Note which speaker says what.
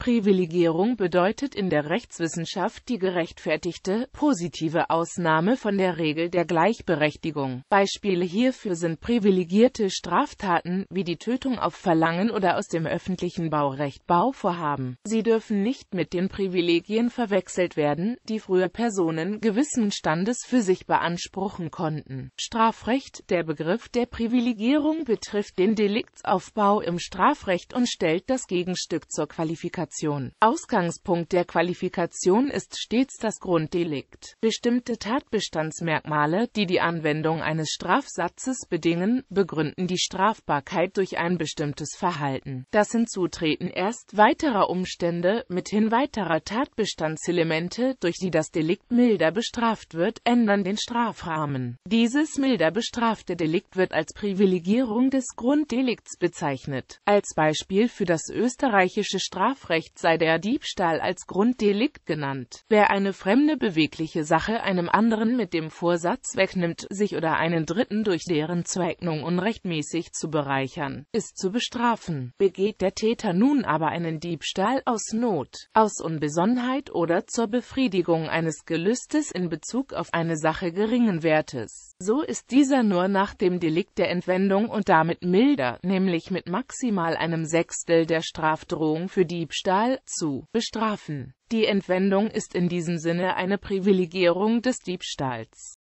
Speaker 1: Privilegierung bedeutet in der Rechtswissenschaft die gerechtfertigte, positive Ausnahme von der Regel der Gleichberechtigung. Beispiele hierfür sind privilegierte Straftaten, wie die Tötung auf Verlangen oder aus dem öffentlichen Baurecht Bauvorhaben. Sie dürfen nicht mit den Privilegien verwechselt werden, die früher Personen gewissen Standes für sich beanspruchen konnten. Strafrecht Der Begriff der Privilegierung betrifft den Deliktsaufbau im Strafrecht und stellt das Gegenstück zur Qualifikation Qualifikation. Ausgangspunkt der Qualifikation ist stets das Grunddelikt. Bestimmte Tatbestandsmerkmale, die die Anwendung eines Strafsatzes bedingen, begründen die Strafbarkeit durch ein bestimmtes Verhalten. Das Hinzutreten erst weiterer Umstände, mithin weiterer Tatbestandselemente, durch die das Delikt milder bestraft wird, ändern den Strafrahmen. Dieses milder bestrafte Delikt wird als Privilegierung des Grunddelikts bezeichnet. Als Beispiel für das österreichische Strafrecht Strafrecht sei der Diebstahl als Grunddelikt genannt. Wer eine fremde bewegliche Sache einem anderen mit dem Vorsatz wegnimmt, sich oder einen Dritten durch deren Zueignung unrechtmäßig zu bereichern, ist zu bestrafen. Begeht der Täter nun aber einen Diebstahl aus Not, aus Unbesonnenheit oder zur Befriedigung eines Gelüstes in Bezug auf eine Sache geringen Wertes, so ist dieser nur nach dem Delikt der Entwendung und damit milder, nämlich mit maximal einem Sechstel der Strafdrohung für Diebstahl zu bestrafen. Die Entwendung ist in diesem Sinne eine Privilegierung des Diebstahls